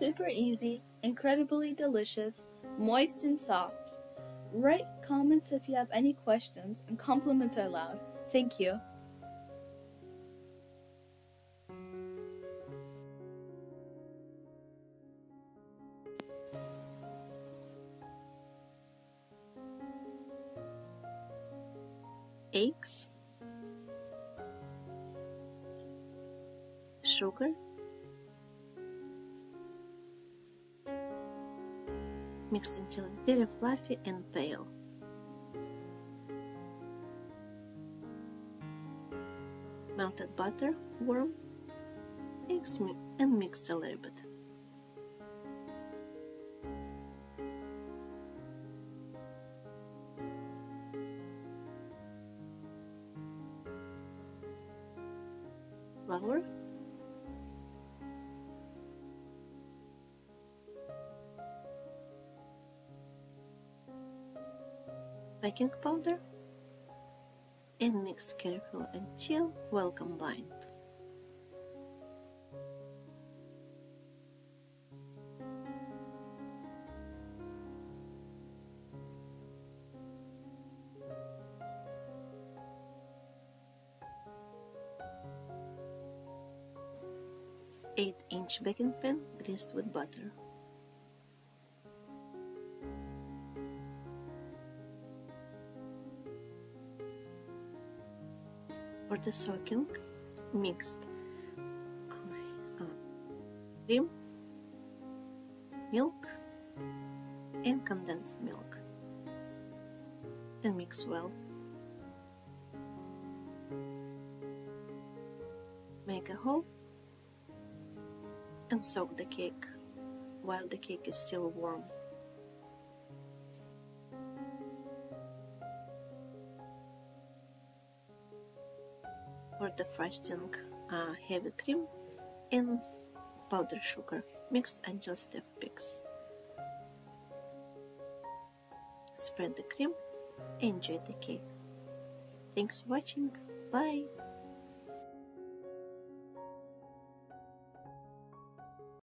Super easy, incredibly delicious, moist and soft. Write comments if you have any questions, and compliments are allowed. Thank you. eggs, sugar, mixed until very fluffy and pale. Melted butter, warm, eggs and mix a little bit. flour baking powder and mix carefully until well combined. Eight inch baking pan greased with butter. For the soaking mixed cream, milk, and condensed milk. And mix well. Make a hole and soak the cake while the cake is still warm. For the frosting uh, heavy cream and powdered sugar mixed until stiff peaks. Spread the cream enjoy the cake. Thanks for watching. Bye.